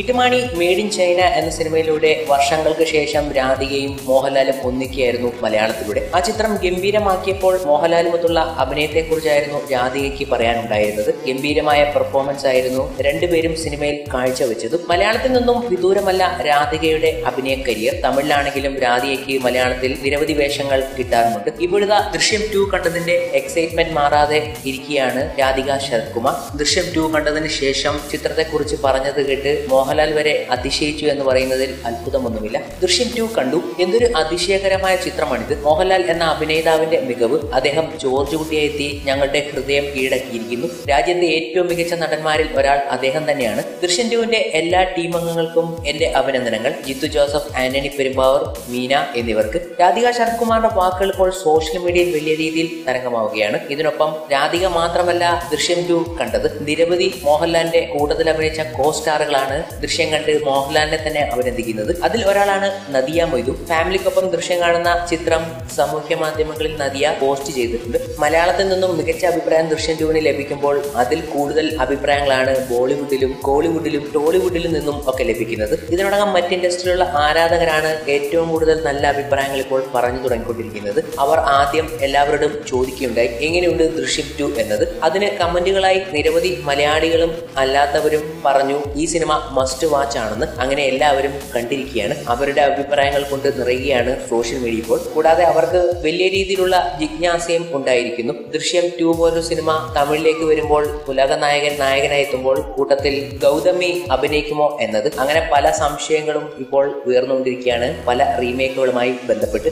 ഇട്ടുമാണി made in China എന്ന സിനിമയിലൂടെ വർഷങ്ങൾക്ക് ശേഷം രാധികയും മോഹൻലാലും ഒന്നിക്കുകയായിരുന്നു മലയാളത്തിലൂടെ. ആ ചിത്രം ഗംഭീരമാക്കിയപ്പോൾ മോഹൻലാലുമൊത്തുള്ള അഭിനയത്തെക്കുറിച്ചായിരുന്നു രാധികയ്ക്ക് പറയാനുണ്ടായിരുന്നത്. ഗംഭീരമായ പെർഫോമൻസ് ആയിരുന്നു രണ്ടുപേരും സിനിമയിൽ കാഴ്ചവെച്ചത്. മലയാളത്തിൽ നിന്നും വിദൂരമല്ല രാധികയുടെ അഭിനയ കരിയർ തമിഴിലാണെങ്കിലും രാധികയ്ക്ക് മലയാളത്തിൽ നിരവധി വേഷങ്ങൾ കിട്ടാറുമുണ്ട്. ഇവിടുത്തെ ദൃശ്യം ടു കണ്ടതിന്റെ എക്സൈറ്റ്മെന്റ് മാറാതെ ഇരിക്കുകയാണ് രാധിക ശരത്കുമാർ. ദൃശ്യം ടു കണ്ടതിന് ശേഷം ചിത്രത്തെക്കുറിച്ച് പറഞ്ഞത് കേട്ട് മോഹൻലാൽ വരെ അതിശയിച്ചു എന്ന് പറയുന്നതിൽ അത്ഭുതമൊന്നുമില്ല. ദൃശ്യം ടു കണ്ടു. എന്തൊരു അതിശയകരമായ ചിത്രമാണിത്. മോഹൻലാൽ എന്ന അഭിനേതാവിന്റെ മികവ് അദ്ദേഹം ജോർജ് കുട്ടിയെ എത്തി ഞങ്ങളുടെ ഹൃദയം കീഴടക്കിയിരിക്കുന്നു. രാജ്യത്തെ ഏറ്റവും മികച്ച നടന്മാരിൽ ഒരാൾ അദ്ദേഹം തന്നെയാണ്. ദൃശ്യം ടുവിന്റെ എല്ലാ ടീം അംഗങ്ങൾക്കും എന്റെ അഭിനന്ദനങ്ങൾ. ജിത്തു ജോസഫ് ആന്റണി പെരുമ്പാവൂർ മീന എന്നിവർക്ക്. രാധിക ശരത്കുമാറിന്റെ വാക്കുകൾ ഇപ്പോൾ സോഷ്യൽ മീഡിയയിൽ വലിയ രീതിയിൽ തരംഗമാവുകയാണ്. ഇതിനൊപ്പം രാധിക മാത്രമല്ല ദൃശ്യം ടു കണ്ടത്. നിരവധി മോഹൻലാലിന്റെ കൂടുതൽ അഭിനയിച്ച കോ സ്റ്റാറുകളാണ് ദൃശ്യം കണ്ട് മോഹൻലാലിനെ തന്നെ അഭിനന്ദിക്കുന്നത് അതിൽ ഒരാളാണ് നദിയ മൊയ്തു. ഫാമിലിക്കൊപ്പം ദൃശ്യം കാണുന്ന ചിത്രം സാമൂഹ്യ മാധ്യമങ്ങളിൽ നദിയ പോസ്റ്റ് ചെയ്തിട്ടുണ്ട്. മലയാളത്തിൽ നിന്നും മികച്ച അഭിപ്രായം ദൃശ്യം ടൂവിന് ലഭിക്കുമ്പോൾ അതിൽ കൂടുതൽ അഭിപ്രായങ്ങളാണ് ബോളിവുഡിലും കോളിവുഡിലും ടോളിവുഡിലും നിന്നും ഒക്കെ ലഭിക്കുന്നത്. ഇതിനോടകം മറ്റ് ഇൻഡസ്ട്രിയിലുള്ള ആരാധകരാണ് ഏറ്റവും കൂടുതൽ നല്ല അഭിപ്രായങ്ങൾ ഇപ്പോൾ പറഞ്ഞു തുടങ്ങിക്കൊണ്ടിരിക്കുന്നത്. അവർ ആദ്യം എല്ലാവരോടും ചോദിക്കുകയുണ്ടായി എങ്ങനെയുണ്ട് ദൃശ്യം ടു എന്നത്? അതിന് കമന്റുകളായി നിരവധി മലയാളികളും അല്ലാത്തവരും പറഞ്ഞു ഈ സിനിമ മസ്റ്റ് വാച്ച് ആണെന്ന് അങ്ങനെ എല്ലാവരും കണ്ടിരിക്കുകയാണ്. അവരുടെ അഭിപ്രായങ്ങൾ കൊണ്ട് നിറയുകയാണ് സോഷ്യൽ മീഡിയ ഇപ്പോൾ. കൂടാതെ അവർക്ക് വലിയ രീതിയിലുള്ള ജിജ്ഞാസയും ഉണ്ടായിരിക്കുന്നു. ദൃശ്യം ടു പോലൊരു സിനിമ തമിഴിലേക്ക് വരുമ്പോൾ പുലക നായകൻ നായകനായി എത്തുമ്പോൾ കൂട്ടത്തിൽ ഗൗതമി അഭിനയിക്കുമോ എന്നത് അങ്ങനെ പല സംശയങ്ങളും ഇപ്പോൾ ഉയർന്നുകൊണ്ടിരിക്കുകയാണ്. പല റീമേക്കുകളുമായി ബന്ധപ്പെട്ട്.